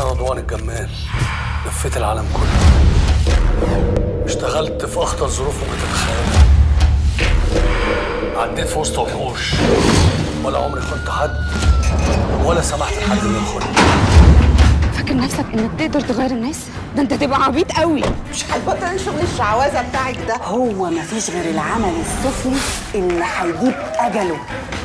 أنا رضوان الجمال. لفيت العالم كله. اشتغلت في أخطر ظروف ممكن تتخيلها. عديت في وسط وحوش. ولا عمري خنت حد ولا سمحت لحد انه يخوني فاكر نفسك إنك تقدر تغير الناس؟ ده أنت تبقى عبيط قوي. مش هتبطل شغل الشعوذه بتاعك ده. هو مفيش غير العمل السفلي اللي هيجيب أجله.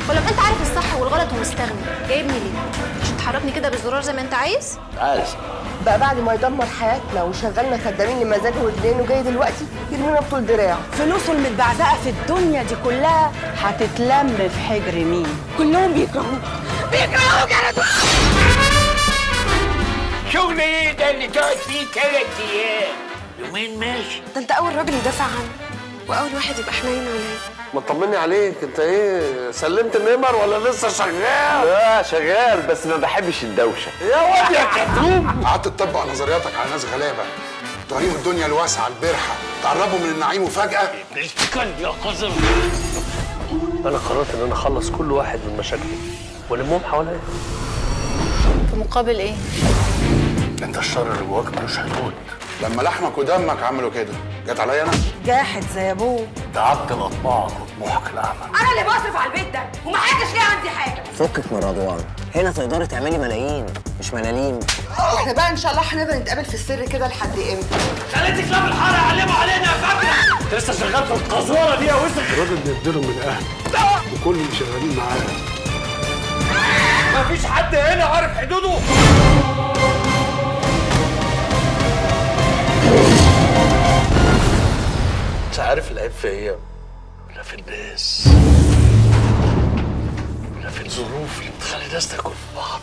ولما أنت عارف الصح والغلط ومستغني جايبني ليه؟ تحركني كده بالزرار زي ما انت عايز؟ عايز. بقى بعد ما يدمر حياتنا وشغلنا خدامين لمزاجه ورجلينه جاي دلوقتي يرمينا بطول دراعه فلوسه المتبعزقة في الدنيا دي كلها هتتلم في حجر مين؟ كلهم بيكرهوك. بيكرهوك يا رضوان شغل إيه ده اللي تقعد فيه تلات أيام؟ يومين ماشي. ده انت أول راجل يدافع عنه. وأول واحد يبقى حنين عليه ما تطمني عليك انت إيه سلمت النمر ولا لسه شغال؟ لا شغال بس ما بحبش الدوشة. يا واد يا كدوب! قعدت تطبق نظرياتك على ناس غلابة. توريهم الدنيا الواسعة البرحة. تقربوا من النعيم وفجأة. يا قذر أنا قررت إن أنا أخلص كل واحد من مشاكلي. والمهم حواليا. في مقابل إيه؟ أنت الشر اللي جواك ملوش حدود. لما لحمك ودمك عملوا كده. جت عليا أنا؟ جاحد زي أبوه. تعبت لاطماعك وطموحك الأعمى. أنا اللي بصرف على البيت ده ومحدش ليه عندي حاجة. فكك من رضوان. هنا تقدري تعملي ملايين مش ملاليم. إحنا بقى إن شاء الله هنفضل نتقابل في السر كده لحد إمتى؟ خليتي كلاب الحاره يعلموا علينا يا فاكره انت لسه شغال في القذاره دي يا وسخ الراجل بيديرهم من أهله. وكل اللي شغالين معاه. مفيش حد هنا عارف حدوده. عارف العيب في إيه؟ ولا في الناس. ولا في الظروف اللي بتخلي الناس تاكل في بعض.